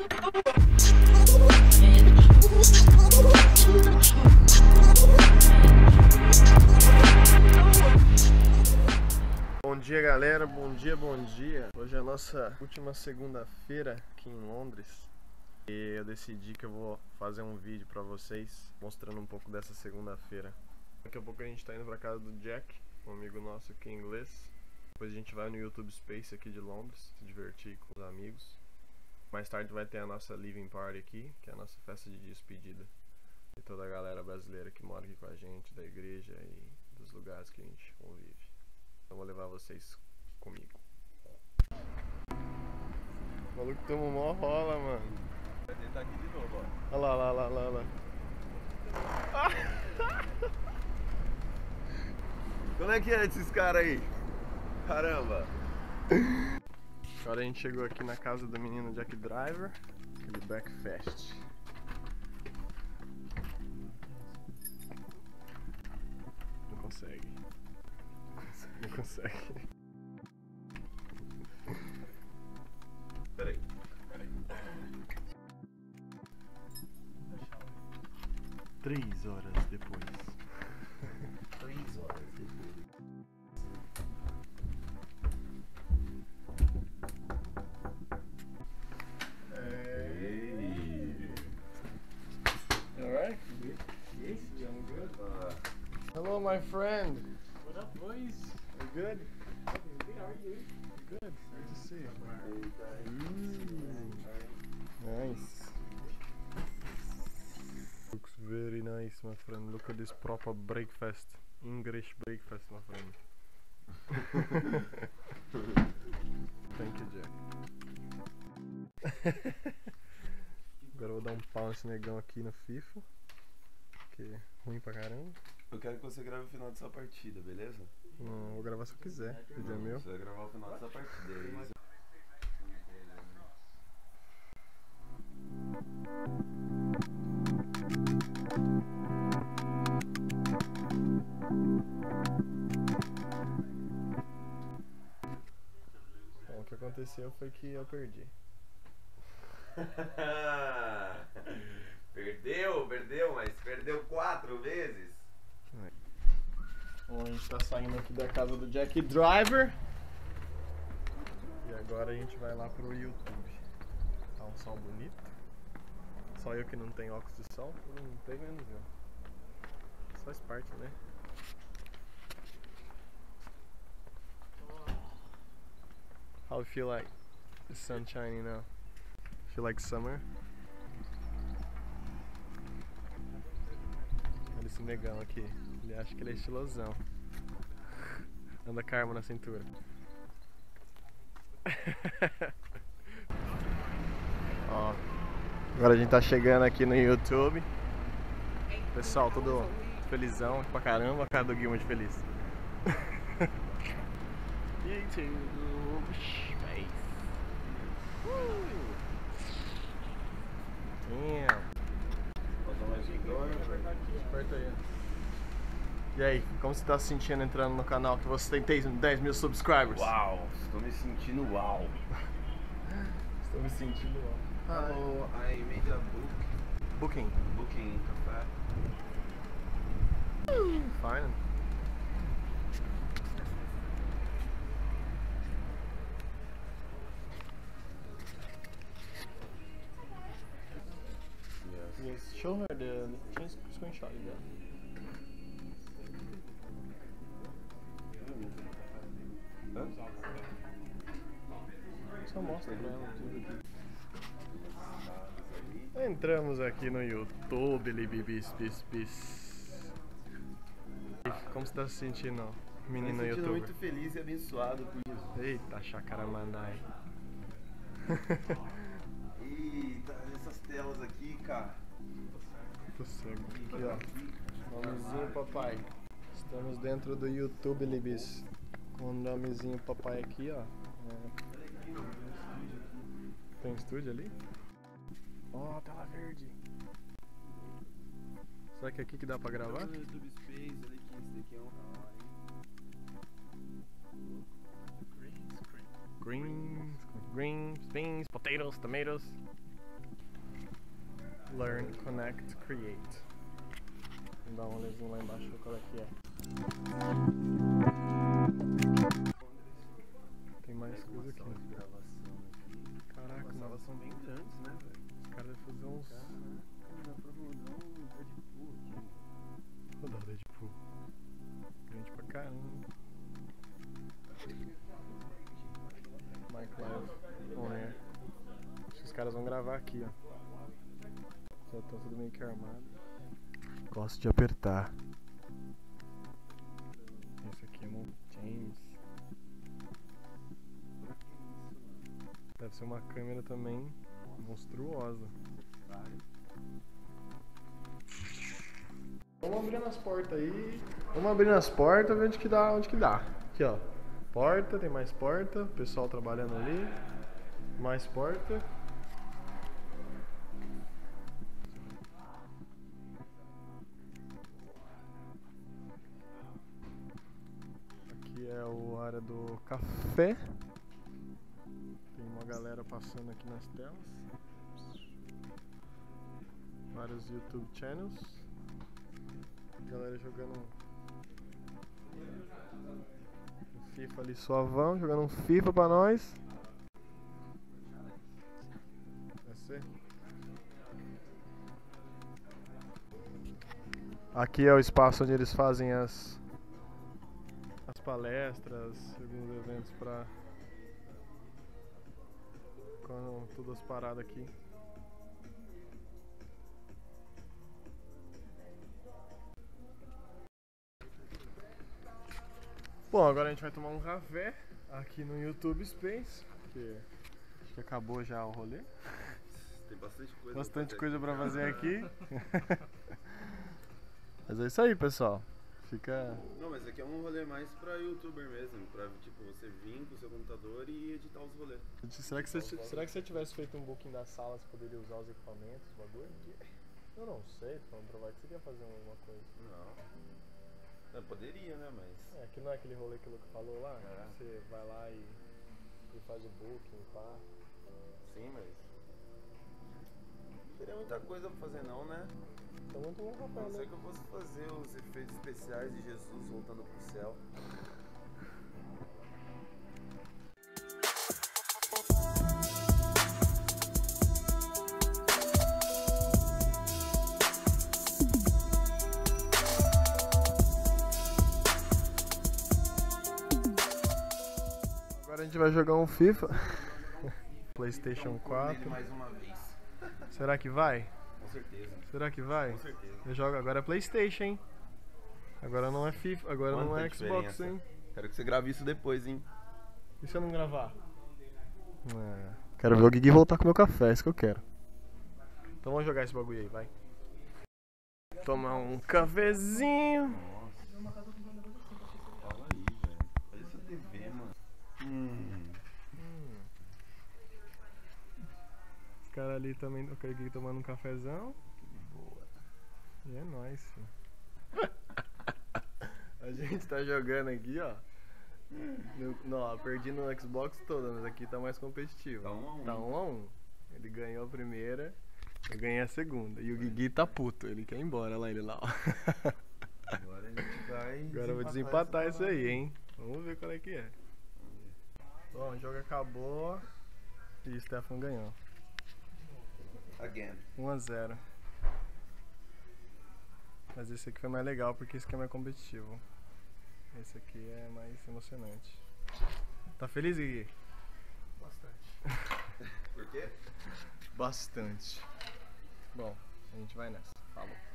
Bom dia galera, bom dia, bom dia. Hoje é a nossa última segunda-feira aqui em Londres. E eu decidi que eu vou fazer um vídeo pra vocês mostrando um pouco dessa segunda-feira. Daqui a pouco a gente tá indo pra casa do Jack, um amigo nosso aqui em inglês. Depois a gente vai no YouTube Space aqui de Londres, se divertir com os amigos. Mais tarde vai ter a nossa Living Party aqui, que é a nossa festa de despedida. E toda a galera brasileira que mora aqui com a gente, da igreja e dos lugares que a gente convive. Então vou levar vocês comigo. O maluco tomou mó rola, mano. Vai tentar aqui de novo, ó. Olha lá, lá, lá, lá, lá. Como é que é esses caras aí? Caramba! Agora a gente chegou aqui na casa do menino Jack Driver, aquele breakfast. Não consegue. Não consegue. Peraí. Três horas my friend. What up, boys? You good? How are you? Good. Good to see you. Mm. Nice. Looks very nice, my friend. Look at this proper breakfast. English breakfast, my friend. Thank you, Jack. Agora eu vou dar um pau nesse negão aqui no FIFA. Que é ruim pra caramba. Eu quero que você grave o final dessa partida, beleza? Não, vou gravar se eu quiser. O vídeo é meu. Você vai gravar o final dessa partida. Aí Bom, o que aconteceu foi que eu perdi. perdeu, perdeu, mas perdeu quatro vezes. Bom, a gente tá saindo aqui da casa do Jack Driver. E agora a gente vai lá pro YouTube. Tá um sol bonito. Só eu que não tenho óculos de sol, todo mundo tem menos eu. Faz parte, né? How you feel like the sun now? Feel like summer? Olha esse negão aqui. Ele acha que ele é estilosão. Anda arma na cintura. Ó, agora a gente tá chegando aqui no YouTube. Pessoal, todo felizão pra caramba, a cara do Gui muito feliz. YouTube Space. Uh. Damn. Aperta aí. E aí, como você tá se sentindo entrando no canal que você tem 10 mil subscribers? Uau, estou me sentindo uau. Estou me sentindo ó. Hello, I made a book, Booking. booking café. Fine. Yes. Yes, show her the Hã? Só mostra pra ela tudo aqui. Entramos aqui no YouTube, Libibis, bis, bis. Como você tá se sentindo, menino me sentindo youtuber? muito feliz e abençoado por isso. Eita, chacaramanai. Eita, essas telas aqui, cara. Tô cego. Aqui, ó. Nomezinho papai. Estamos dentro do YouTube, Libis. Com o nomezinho papai aqui, ó. É. Tem estúdio ali? Ó, tela verde. Será que é aqui que dá pra gravar? No YouTube Space, olha aqui, esse daqui é um Greens, greens, beans, potatoes, tomatoes. Learn, Connect, Create. Vamos dar um olhazinho lá embaixo ver qual é que é. Tem mais coisa aqui. Caraca, As salas são bem grandes, né, velho? Os caras devem fazer uns. Um Deadpool aqui. Rodar Deadpool. Grande pra caramba. Mike Live on air. Acho que os caras vão gravar aqui, ó. Tá tudo meio que armado. Gosto de apertar. Esse aqui é o James. Deve ser uma câmera também monstruosa. Vamos abrindo as portas aí. Vamos abrindo as portas, ver onde que dá, onde que dá. Aqui, ó. Porta, tem mais porta. Pessoal trabalhando ali. Mais porta. O área do café. Tem uma galera passando aqui nas telas. Vários YouTube channels. Galera jogando um FIFA ali suavão, jogando um FIFA pra nós. Aqui é o espaço onde eles fazem as palestras, alguns eventos pra quando todas as paradas aqui. Bom, agora a gente vai tomar um café aqui no YouTube Space, porque acho que acabou já o rolê. Tem bastante coisa. Bastante pra coisa pra fazer aqui. Mas é isso aí, pessoal. Fica. Não, mas aqui é um rolê mais pra youtuber mesmo, pra tipo você vir com o seu computador e editar os rolês. Será que, você, será que você tivesse feito um booking da sala, você poderia usar os equipamentos, o bagulho? Eu não sei, vamos provar que você queria fazer alguma coisa. Não. Eu poderia, né, mas. É, que não é aquele rolê que o Luke falou lá? É. Você vai lá e, e faz o booking, pá. Sim, mas. Não teria muita coisa pra fazer não, né? Então vamos tomar um A café, não ser né? que eu fosse fazer os efeitos especiais de Jesus voltando pro céu. Agora a gente vai jogar um FIFA. PlayStation 4. Mais uma vez. Será que vai? Com certeza. Será que vai? Com certeza. Eu jogo agora é PlayStation, hein? Agora não é FIFA, agora não Quanta é Xbox, hein? Quero que você grave isso depois, hein? E se eu não gravar? Quero ver o Gui voltar com meu café, é isso que eu quero. Então vamos jogar esse bagulho aí, vai. Tomar um cafezinho. Nossa. Fala aí, velho. Olha essa TV, mano. Hum. Os caras ali também, o cara aqui tomando um cafezão. Boa. E é nóis, filho. A gente tá jogando aqui, ó. No, não, ó, perdi no Xbox toda, mas aqui tá mais competitivo. Tá um a um. Tá um a um. Ele ganhou a primeira, eu ganhei a segunda. E o Guigui tá puto, ele quer ir embora lá, ele lá, ó. Agora a gente vai. Agora eu vou desempatar isso aí, hein? Vamos ver qual é que é. Bom, o jogo acabou e o Stefan ganhou. Again. 1 a 0 Mas esse aqui foi mais legal porque esse aqui é mais competitivo. Esse aqui é mais emocionante. Tá feliz, Gui? Bastante. Por quê? Bastante. Bom, a gente vai nessa. Falou.